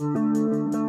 Música